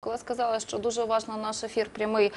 Коли сказала, що дуже уважно наш ефір прямий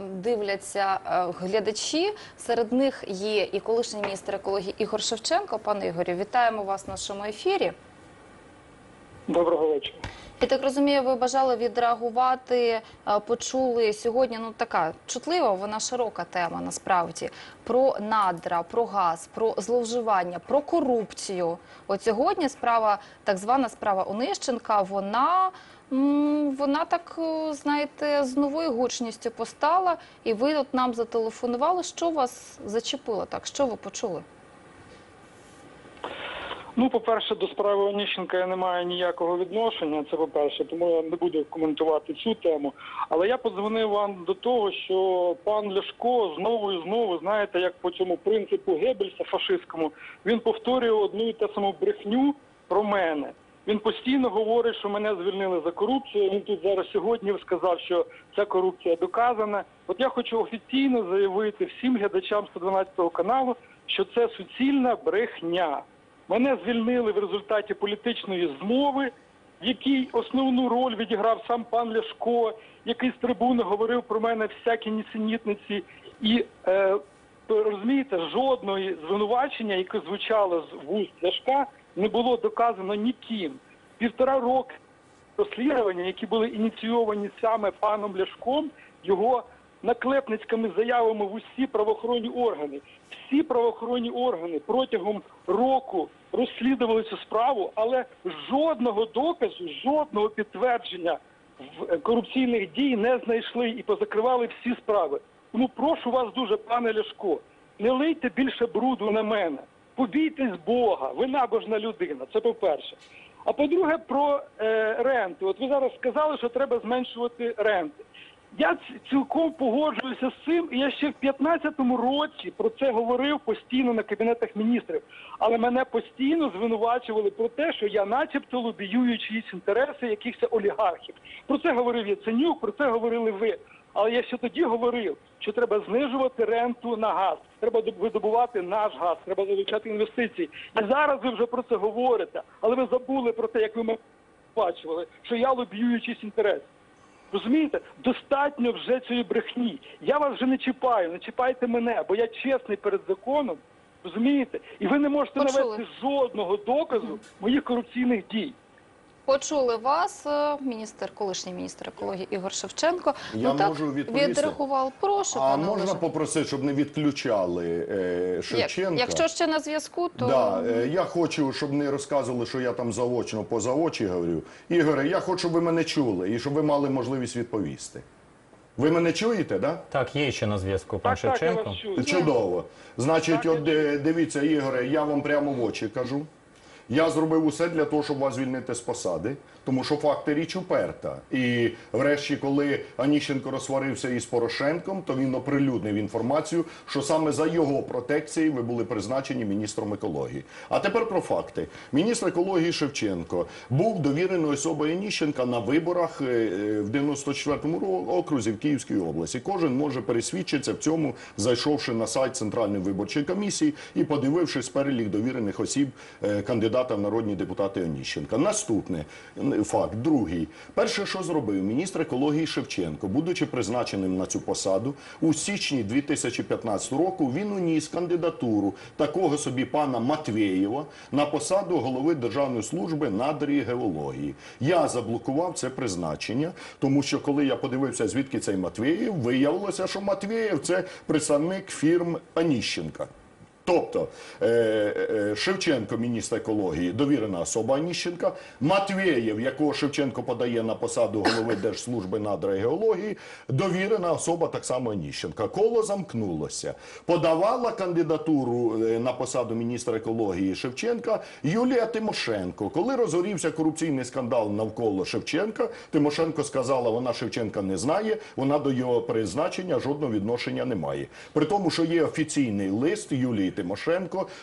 дивляться глядачі. Серед них є і колишній міністр екології Ігор Шевченко. Пане Ігорю, вітаємо вас в нашому ефірі. Доброго вечора. І так розумію, ви бажали відреагувати, почули сьогодні. Ну така чутлива, вона широка тема насправді про надра, про газ, про зловживання, про корупцію. От сьогодні справа, так звана справа Онищенка, вона. Вона так, е, знаєте, з новою гучністю постала, і ви от нам зателефонували. Що вас зачепило так? Що ви почули? Ну, по-перше, до справи Оніщенка я не маю ніякого відношення. Це по-перше, тому я не буду коментувати цю тему. Але я подзвонив вам до того, що пан Ляшко знову і знову, знаєте, як по цьому принципу Геббельса фашистському, він повторює одну і те саму брехню про мене. Він постійно говорить, що мене звільнили за корупцію. Він тут зараз сьогодні сказав, що ця корупція доказана. От я хочу офіційно заявити всім глядачам 112 каналу, що це суцільна брехня. Мене звільнили в результаті політичної змови, в якій основну роль відіграв сам пан Ляшко, який з трибуни говорив про мене всякі нісенітниці. І е, розумієте, жодної звинувачення, яке звучало з вуст Ляшка, не було доказано ніким. Півтора роки розслідування, які були ініційовані саме паном Ляшком, його наклепницькими заявами в усі правоохоронні органи. Всі правоохоронні органи протягом року розслідували цю справу, але жодного доказу, жодного підтвердження е, корупційних дій не знайшли і позакривали всі справи. Тому прошу вас дуже, пане Ляшко, не лийте більше бруду на мене. Побійтесь Бога, ви набожна людина. Це по-перше. А по-друге, про е, ренти. От ви зараз сказали, що треба зменшувати ренти. Я цілком погоджуюся з цим, і я ще в 15-му році про це говорив постійно на кабінетах міністрів. Але мене постійно звинувачували про те, що я, начебто, лобіюю чиїсь інтереси якихось олігархів. Про це говорив Яценюк, про це говорили ви. Але я ще тоді говорив, що треба знижувати ренту на газ, треба видобувати наш газ, треба залучати інвестиції. І зараз ви вже про це говорите, але ви забули про те, як ви мене бачили, що я лобіюю чиїсь інтереси. Розумієте, достатньо вже цієї брехні. Я вас вже не чіпаю, не чіпайте мене, бо я чесний перед законом. Розумієте? І ви не можете Почули. навести жодного доказу моїх корупційних дій. Почули вас, е, міністр, колишній міністр екології Ігор Шевченко. Я ну, так, можу відповісти? відреагував. Прошу, А пане можна Олеже. попросити, щоб не відключали е, Як- Якщо ще на зв'язку, то Да, е, я хочу, щоб не розказували, що я там заочно поза очі говорю. Ігоре, я хочу, щоб ви мене чули і щоб ви мали можливість відповісти. Ви мене чуєте, да? Так, є ще на зв'язку пан Так, так, я Шевченко. вас чую. Чудово. Значить, Так, от е, дивіться, Ігоре, я вам прямо в очі кажу. Я зробив усе для того, щоб вас звільнити з посади, тому що факти річ уперта. І врешті, коли Аніщенко розсварився із Порошенком, то він оприлюднив інформацію, що саме за його протекції ви були призначені міністром екології. А тепер про факти. Міністр екології Шевченко був довіреною особою Аніщенка на виборах е, е, в 94-му ро- окрузі в Київській області. Кожен може пересвідчитися в цьому, зайшовши на сайт Центральної виборчої комісії і подивившись перелік довірених осіб е, кандидата в народні депутати Оніщенка. Наступне факт, другий. Перше, що зробив міністр екології Шевченко, будучи призначеним на цю посаду, у січні 2015 року він уніс кандидатуру такого собі пана Матвєєва на посаду голови Державної служби надрі геології. Я заблокував це призначення, тому що коли я подивився, звідки цей Матвєєв, виявилося, що Матвєєв це представник фірм Аніщенка. Тобто е, е, Шевченко, міністр екології, довірена особа Аніщенка, Матвєєв, якого Шевченко подає на посаду голови Держслужби надра і геології, довірена особа так само Аніщенка. Коло замкнулося. Подавала кандидатуру е, на посаду міністра екології Шевченка Юлія Тимошенко. Коли розгорівся корупційний скандал навколо Шевченка, Тимошенко сказала, вона Шевченка не знає, вона до його призначення жодного відношення не має. При тому, що є офіційний лист Юлії Тимошенко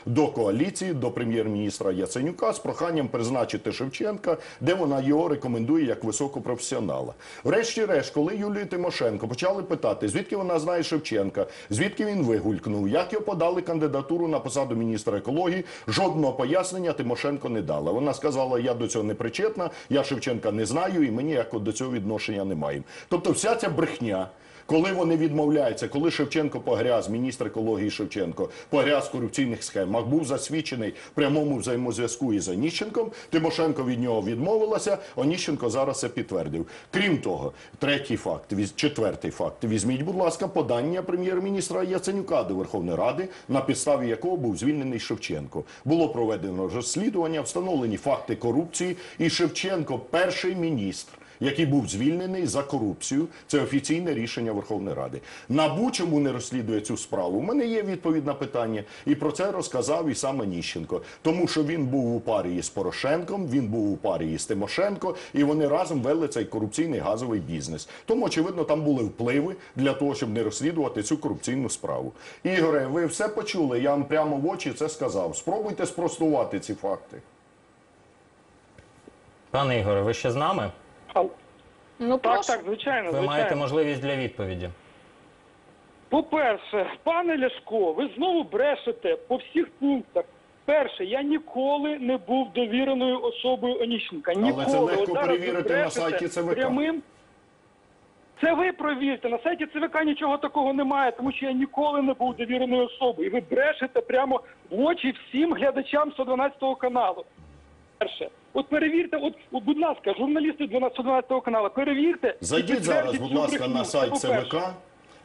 до коаліції, до прем'єр-міністра Яценюка з проханням призначити Шевченка, де вона його рекомендує як високопрофесіонала. Врешті-решт, коли Юлію Тимошенко почали питати, звідки вона знає Шевченка, звідки він вигулькнув, як його подали кандидатуру на посаду міністра екології, жодного пояснення Тимошенко не дала. Вона сказала, я до цього не причетна, я Шевченка не знаю і мені як до цього відношення немає. Тобто вся ця брехня. Коли вони відмовляються, коли Шевченко погряз, міністр екології Шевченко погряз в корупційних схемах, був засвідчений в прямому взаємозв'язку із Оніщенком, Тимошенко від нього відмовилася. Оніщенко зараз це підтвердив. Крім того, третій факт, четвертий факт. Візьміть, будь ласка, подання прем'єр-міністра Яценюка до Верховної Ради, на підставі якого був звільнений Шевченко. Було проведено розслідування, встановлені факти корупції, і Шевченко перший міністр який був звільнений за корупцію. Це офіційне рішення Верховної Ради. Набу чому не розслідує цю справу? У мене є відповідь на питання, і про це розказав і сам Аніщенко. Тому що він був у парі із Порошенком, він був у парі із Тимошенко, і вони разом вели цей корупційний газовий бізнес. Тому, очевидно, там були впливи для того, щоб не розслідувати цю корупційну справу. Ігоре, ви все почули. Я вам прямо в очі це сказав. Спробуйте спростувати ці факти. Пане Ігоре, ви ще з нами? Ал- Ну Так, прошу. так, звичайно, Ви маєте звичайно. можливість для відповіді. По-перше, пане Ляшко, ви знову брешете по всіх пунктах. Перше, я ніколи не був довіреною особою Оніщенка. Ніколи. це легко От зараз ви перевірити на брешете сайті ЦВК. Прямим... Це ви провірте. На сайті ЦВК нічого такого немає, тому що я ніколи не був довіреною особою. І ви брешете прямо в очі всім глядачам 112 каналу. Перше. От перевірте, от, от, будь ласка, журналісти 12 12 каналу, перевірте. Зайдіть зараз, будь ласка, на сайт. ЦВК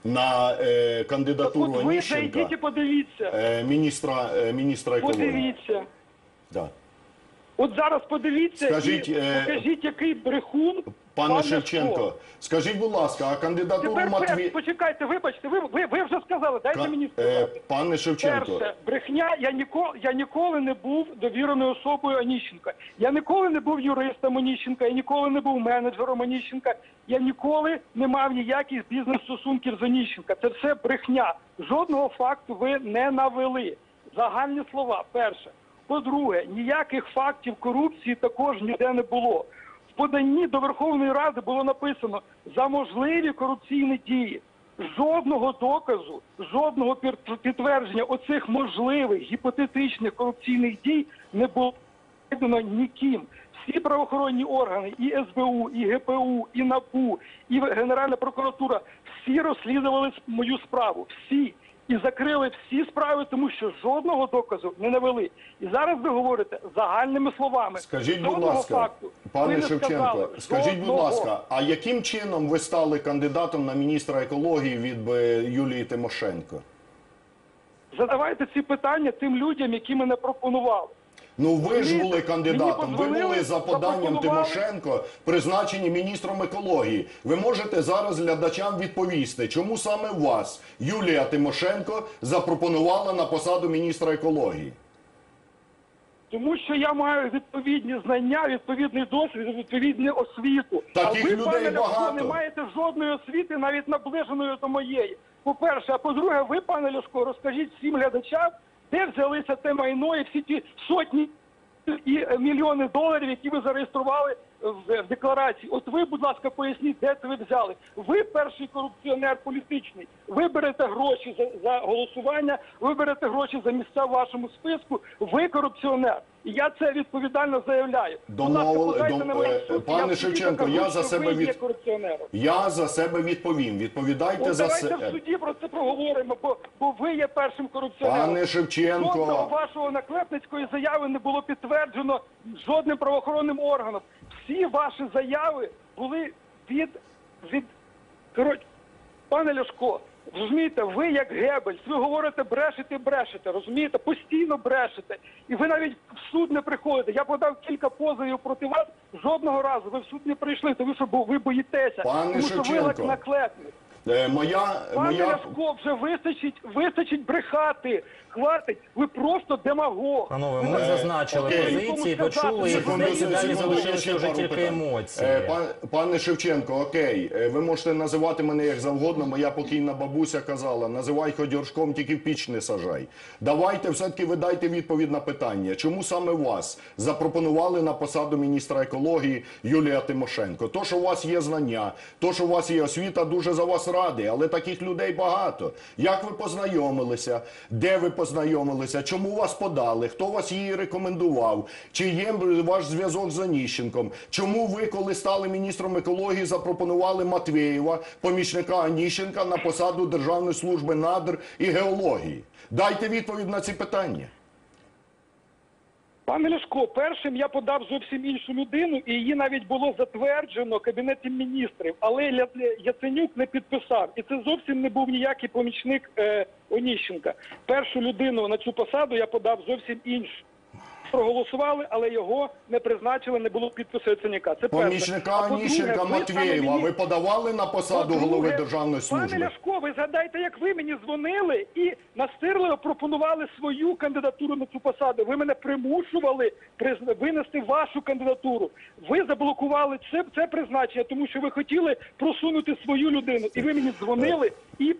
на е, кандидатуру от ви Оніщенка, зайдіть і подивіться. е, міністра, е, міністра екології. Подивіться. Да. От зараз подивіться Скажіть, і е, покажіть, який брехун. Пане пан Шевченко, скажіть, будь ласка, а кандидатуру Тепер перше, почекайте, вибачте, ви, ви, ви вже сказали, дайте мені е, сказати. Пане Шевченко, Перше, брехня, я ніколи, я ніколи не був довіреною особою Оніщенка. Я ніколи не був юристом Оніщенка, я ніколи не був менеджером Оніщенка, я ніколи не мав ніяких бізнес-стосунків з Оніщенка. Це все брехня. Жодного факту ви не навели. Загальні слова, перше. По-друге, ніяких фактів корупції також ніде не було. Поданні до Верховної Ради було написано за можливі корупційні дії. Жодного доказу, жодного підтвердження оцих можливих гіпотетичних корупційних дій не було знайдено ніким. Всі правоохоронні органи, і СБУ, і ГПУ, і НАБУ, і Генеральна прокуратура, всі розслідували мою справу. Всі. І закрили всі справи, тому що жодного доказу не навели. І зараз ви говорите загальними словами. скажіть, будь ласка, факту пане Шевченко, скажіть, будь ласка, а яким чином ви стали кандидатом на міністра екології від е, Юлії Тимошенко? Задавайте ці питання тим людям, які мене пропонували. Ну ви ж були кандидатом. Ви були за поданням. Тимошенко призначені міністром екології. Ви можете зараз глядачам відповісти, чому саме вас Юлія Тимошенко запропонувала на посаду міністра екології? Тому що я маю відповідні знання, відповідний досвід, відповідну освіту. Таких а ви, людей пане Ляшко, не маєте жодної освіти, навіть наближеної до моєї. По-перше, а по-друге, ви, пане Ляшко, розкажіть всім глядачам, де взялися те майно і всі ті сотні і е, мільйони доларів, які ви зареєстрували в, в декларації. От ви, будь ласка, поясніть, де це ви взяли. Ви перший корупціонер політичний. Ви берете гроші за, за голосування, ви берете гроші за місця в вашому списку. Ви корупціонер. І я це відповідально заявляю. Будь ласка, дом- на мене е, пане я Шевченко, я за себе від-. Я за себе відповім. Відповідайте От за давайте в суді про це проговоримо, бо, бо ви є першим корупціонером. Пане Жодного Шевченко, вашого наклепницької заяви не було підтверджено жодним правоохоронним органом. Всі ваші заяви були від від коротше, пане Ляшко. Розумієте, ви як Гебельс, ви говорите брешете, брешете, розумієте, постійно брешете. І ви навіть в суд не приходите. Я подав кілька позовів проти вас, жодного разу ви в суд не прийшли, тому що ви боїтеся, Пане тому що ви Шевченко. як наклепник. Е, моя, Пане моя... Ляшко, вже вистачить, вистачить брехати. Хватить, ви просто демагог. Панове, ми Ви- зазначили окей. позиції, Нікому сказати, почули Секунду, і далі секунду, залишилися ще вже пару тільки питань. емоції. Е, пан, пане Шевченко, окей, е, ви можете називати мене як завгодно. Моя покійна бабуся казала, називай ходьоршком, тільки в піч не сажай. Давайте все-таки ви дайте відповідь на питання, чому саме вас запропонували на посаду міністра екології Юлія Тимошенко? То, що у вас є знання, то, що у вас є освіта, дуже за вас радий, але таких людей багато. Як ви познайомилися? Де ви познайомилися? Чому вас подали? Хто вас її рекомендував? Чи є ваш зв'язок з Аніщенком? Чому ви, коли стали міністром екології, запропонували Матвєєва, помічника Аніщенка, на посаду Державної служби надр і геології? Дайте відповідь на ці питання. Пане Ляшко, першим я подав зовсім іншу людину, і її навіть було затверджено Кабінетом міністрів, але Яценюк не підписав. І це зовсім не був ніякий помічник е, Оніщенка. Першу людину на цю посаду я подав зовсім іншу. Проголосували, але його не призначили, не було підпису Яценюка. Це перше. Помічника А по-друге, Аніщенка ви саме Матвєєва мені- ви подавали на посаду по-друге, голови Державної Пане служби? Ляшко, ви згадайте, як ви мені дзвонили і настирливо пропонували свою кандидатуру на цю посаду. Ви мене примушували призна- винести вашу кандидатуру. Ви заблокували це, це призначення, тому що ви хотіли просунути свою людину. І ви мені дзвонили і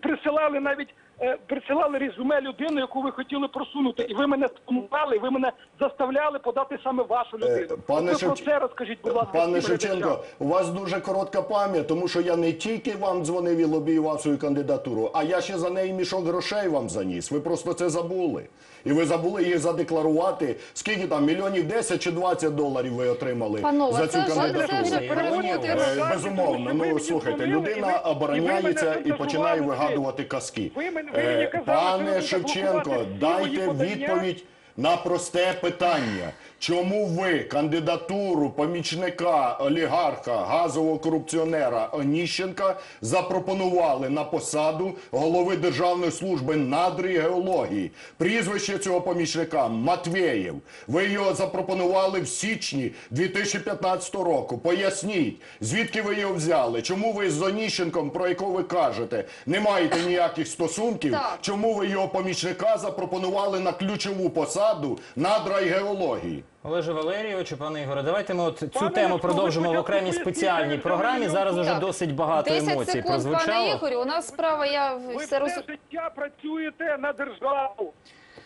присилали навіть е, присилали резюме людини, яку ви хотіли просунути. І ви мене спонукали, ви мене заставляли подати саме вашу людину. Е, пане От ви про це розкажіть, будь ласка, Пане. Шевченко, у вас дуже коротка пам'ять, тому що я не тільки вам дзвонив і лобіював свою кандидатуру, а я ще за неї мішок грошей вам заніс. Ви просто це забули. І ви забули їх задекларувати. Скільки там, мільйонів 10 чи 20 доларів ви отримали Панове, за це цю це кандидатуру? це вже переводити Е, роз- Безумовно, що ви ну мені слухайте, дзвонили, і людина ви- і ви обороняється і починає вигадувати казки. Ви мене- ви мені Е, казали, що ви Пане будете Шевченко, дайте подання. відповідь на просте питання. Чому ви кандидатуру помічника олігарха, газового корупціонера Оніщенка запропонували на посаду голови Державної служби надр і геології? Прізвище цього помічника Матвєєв. Ви його запропонували в січні 2015 року. Поясніть, звідки ви його взяли? Чому ви з Оніщенком, про якого ви кажете, не маєте ніяких стосунків? Чому ви його помічника запропонували на ключову посаду надра і геології? Олеже Валерійовичу, пане Ігоре, давайте ми от цю Пане тему Ляшко, продовжимо ви в окремій спочатку спеціальній програмі. Зараз уже Так. досить багато 10 емоцій секунд, пане. Ігорю. У нас справа, я Ви все все життя працюєте на державу.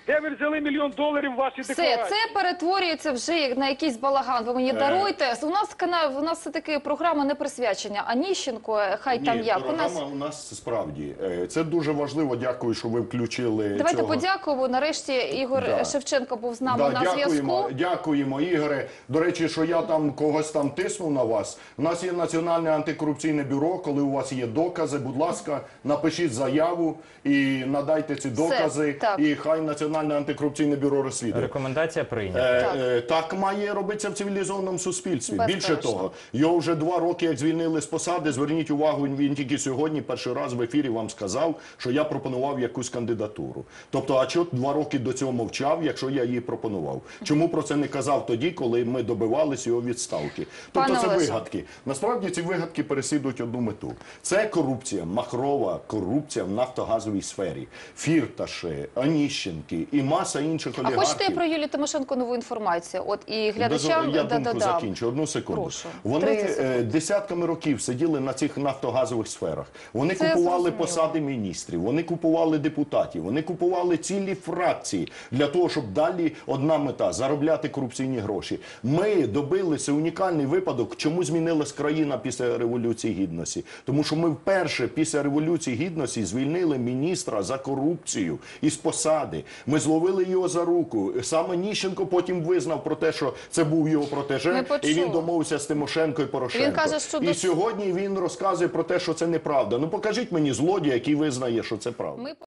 Де ви взяли мільйон доларів в вашій Все, це перетворюється вже як на якийсь балаган. Ви Е. мені даруйте. У нас канал, у нас все таки програма не присвячення Аніщенко. Хай там як. У програма у нас справді. е, Це дуже важливо. Дякую, що ви включили давайте цього. подякуємо. Нарешті Ігор Да. Шевченко був з нами на дякуємо, зв'язку. дякуємо, Ігоре. До речі, що я там когось там тиснув на вас. У нас є Національне антикорупційне бюро. Коли у вас є докази, будь ласка, напишіть заяву і надайте ці докази. так. І хай Національне антикорупційне бюро розслідує. Рекомендація прийнята. Е, Так. е, Так має робитися в цивілізованому суспільстві. Більше того, його вже два роки як звільнили з посади. Зверніть увагу, він тільки сьогодні перший раз в ефірі вам сказав, що я пропонував якусь кандидатуру. Тобто, а чого два роки до цього мовчав, якщо я її пропонував? Чому про це не казав тоді, коли ми добивалися його відставки? Тобто Пане це Олеже. вигадки. Насправді ці вигадки переслідують одну мету. Це корупція, махрова корупція в нафтогазовій сфері. Фірташи, Аніщенки і маса інших А олігархів. хочете про Юлію Тимошенко нову інформацію? От і глядачам я думку да, да. закінчу. Одну секунду. Прошу. Вони секунд. е, десятками років сиділи на цих нафтогазових сферах. Вони Це купували зрозуміло. посади міністрів, вони купували депутатів, вони купували цілі фракції для того, щоб далі одна мета заробляти корупційні гроші. Ми добилися унікальний випадок, чому змінилась країна після революції гідності. Тому що ми вперше після революції гідності звільнили міністра за корупцію із посади. Ми зловили його за руку. Саме Ніщенко потім визнав про те, що це був його Ми протеже, і він домовився з Тимошенко і Порошенко. Він каже, що і до- сьогодні він розказує про те, що це неправда. Ну покажіть мені злодія, який визнає, що це правда. Ми